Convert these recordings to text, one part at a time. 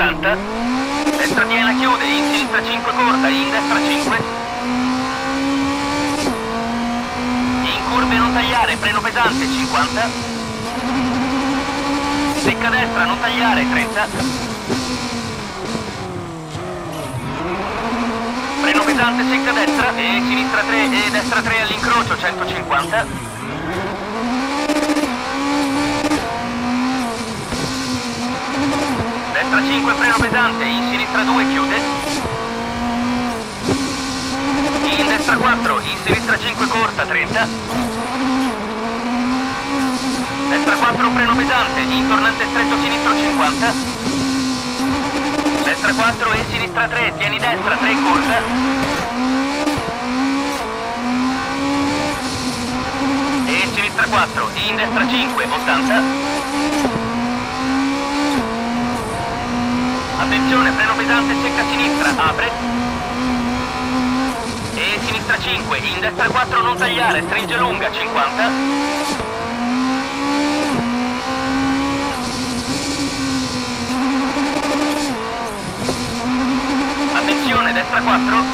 80 destra piena chiude in sinistra 5 corta in destra 5 in curve non tagliare freno pesante 50 secca destra non tagliare 30 freno pesante secca destra e sinistra 3 e destra 3 all'incrocio 150 5 freno pesante, in sinistra 2 chiude. In destra 4, in sinistra 5 corta 30. Destra 4 freno pesante, in tornante stretto sinistro 50. Destra 4 e sinistra 3, tieni destra 3 corta. E sinistra 4, in destra 5, 80. Attenzione, freno pesante, secca a sinistra, apre. E sinistra 5, in destra 4 non tagliare, stringe lunga, 50. Attenzione, destra 4.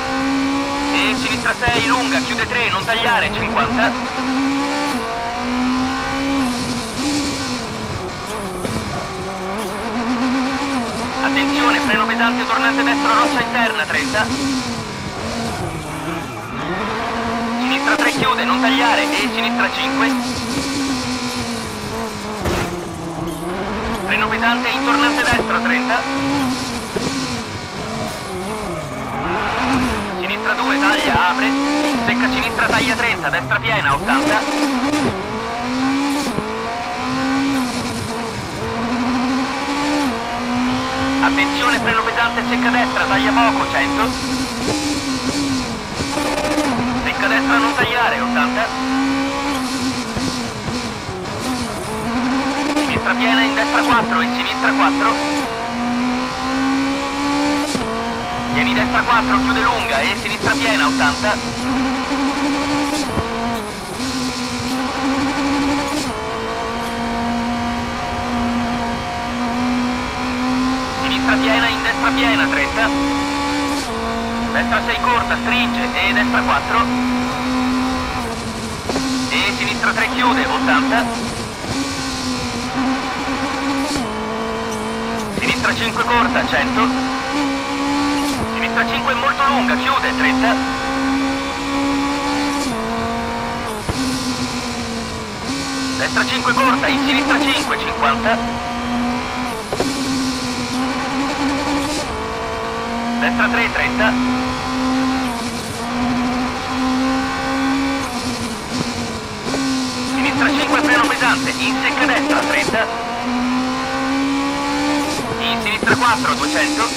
E sinistra 6, lunga, chiude 3, non tagliare, 50. Pesante tornante destro roccia interna 30. Sinistra 3 chiude, non tagliare e sinistra 5. Freno pesante in tornante destro 30. Sinistra 2 taglia, apre. Secca sinistra taglia 30, destra piena 80. Attenzione, freno pesante, secca destra, taglia poco, 100. Secca destra, non tagliare, 80. Sinistra piena, in destra 4, in sinistra 4. Tieni destra 4, chiude lunga e sinistra piena, 80. Sinistra piena, in destra piena, 30. Destra 6 corta, stringe e destra 4. chiude, 80. Sinistra 5 corta, 100. Sinistra 5 molto lunga, chiude, 30. Destra 5 corta, in sinistra 5, 50. Destra 3, 30. Sinistra 5, freno pesante, in secca destra, 30. In sinistra 4, 200.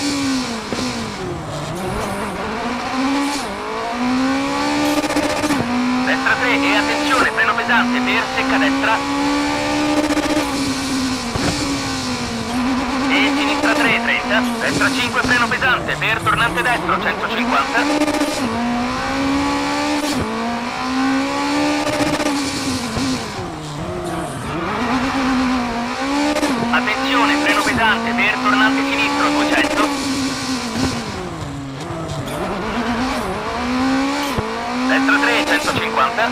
Destra 3 e attenzione, freno pesante per secca destra. E sinistra 3, 30. Destra 5, freno pesante per tornante destro, 150. Attenzione, freno pesante per tornante sinistro, 200. Destra 3, 150.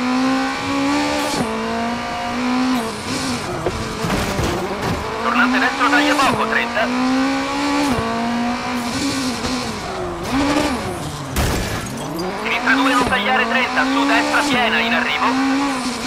Tornante destro taglia poco, 30. Sinistra 2 non tagliare 30, su destra piena in arrivo.